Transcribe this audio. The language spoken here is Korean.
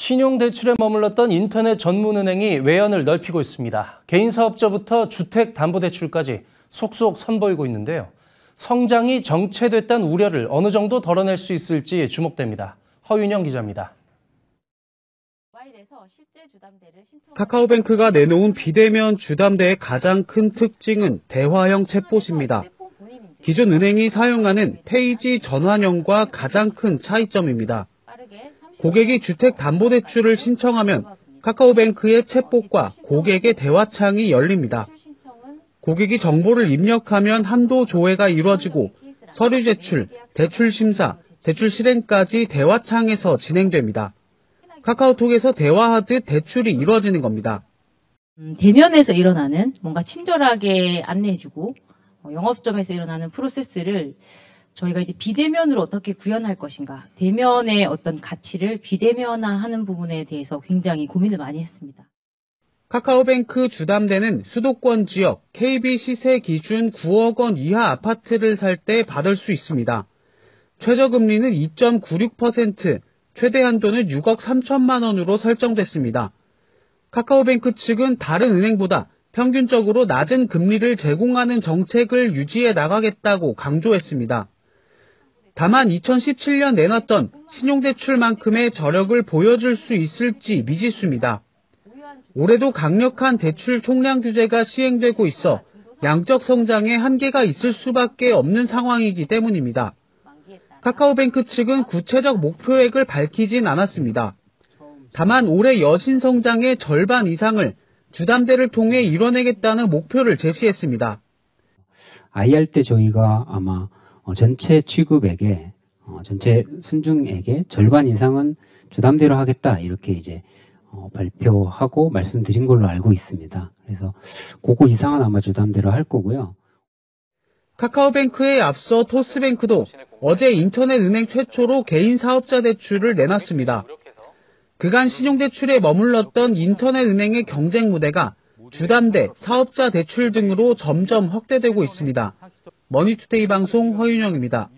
신용대출에 머물렀던 인터넷 전문은행이 외연을 넓히고 있습니다. 개인사업자부터 주택담보대출까지 속속 선보이고 있는데요. 성장이 정체됐다는 우려를 어느 정도 덜어낼 수 있을지 주목됩니다. 허윤영 기자입니다. 카카오뱅크가 내놓은 비대면 주담대의 가장 큰 특징은 대화형 챗봇입니다. 기존 은행이 사용하는 페이지 전환형과 가장 큰 차이점입니다. 고객이 주택담보대출을 신청하면 카카오뱅크의 챗봇과 고객의 대화창이 열립니다. 고객이 정보를 입력하면 한도 조회가 이루어지고 서류 제출, 대출 심사, 대출 실행까지 대화창에서 진행됩니다. 카카오톡에서 대화하듯 대출이 이루어지는 겁니다. 음, 대면에서 일어나는 뭔가 친절하게 안내해주고 어, 영업점에서 일어나는 프로세스를 저희가 이제 비대면으로 어떻게 구현할 것인가, 대면의 어떤 가치를 비대면화하는 부분에 대해서 굉장히 고민을 많이 했습니다. 카카오뱅크 주담대는 수도권 지역 KB 시세 기준 9억 원 이하 아파트를 살 때 받을 수 있습니다. 최저금리는 2.96%, 최대 한도는 6억 3천만 원으로 설정됐습니다. 카카오뱅크 측은 다른 은행보다 평균적으로 낮은 금리를 제공하는 정책을 유지해 나가겠다고 강조했습니다. 다만 2017년 내놨던 신용대출만큼의 저력을 보여줄 수 있을지 미지수입니다. 올해도 강력한 대출 총량 규제가 시행되고 있어 양적 성장에 한계가 있을 수밖에 없는 상황이기 때문입니다. 카카오뱅크 측은 구체적 목표액을 밝히진 않았습니다. 다만 올해 여신 성장의 절반 이상을 주담대를 통해 이뤄내겠다는 목표를 제시했습니다. IR 때 저희가 아마 어, 전체 취급액의 어, 전체 순증액의 절반 이상은 주담대로 하겠다 이렇게 이제 어, 발표하고 말씀드린 걸로 알고 있습니다. 그래서 그거 이상은 아마 주담대로 할 거고요. 카카오뱅크에 앞서 토스뱅크도 어제 인터넷 은행 최초로 개인 사업자 대출을 내놨습니다. 그간 신용대출에 머물렀던 인터넷 은행의 경쟁 무대가 주담대, 사업자 대출 등으로 점점 확대되고 있습니다. 머니투데이 방송 허윤영입니다.